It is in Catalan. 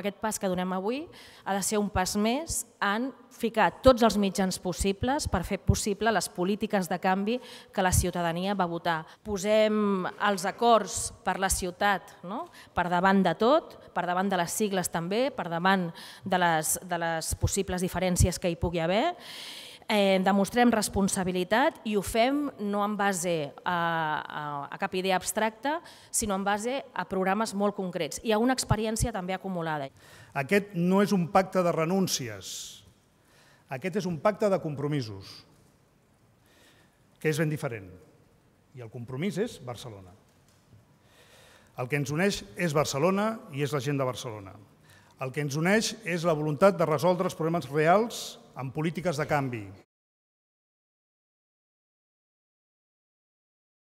Aquest pas que donem avui ha de ser un pas més en ficar tots els mitjans possibles per fer possible les polítiques de canvi que la ciutadania va votar. Posem els acords per la ciutat no? per davant de tot, per davant de les sigles també, per davant de les, de les possibles diferències que hi pugui haver eh, demostrem responsabilitat i ho fem no en base a, a, a cap idea abstracta, sinó en base a programes molt concrets i a una experiència també acumulada. Aquest no és un pacte de renúncies, aquest és un pacte de compromisos, que és ben diferent. I el compromís és Barcelona. El que ens uneix és Barcelona i és la gent de Barcelona. El que ens uneix és la voluntat de resoldre els problemes reals amb polítiques de canvi.